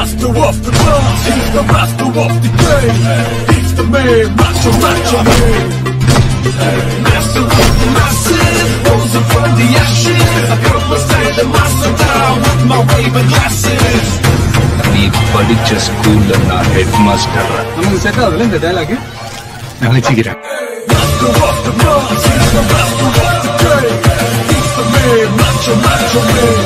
master of the mass. He's the master of the game. He's the man, macho, macho man. Master of the masses, rose up from the ashes. I come beside the master down with my waving glasses. நீ படிச்ச ஸ்கூல்ல நான் head master நமக்கு set ஆகுதுல இந்த dialogue நினைச்சுக்கிறேன் Master of the mass. He's the master of the game. He's the man, macho, macho man.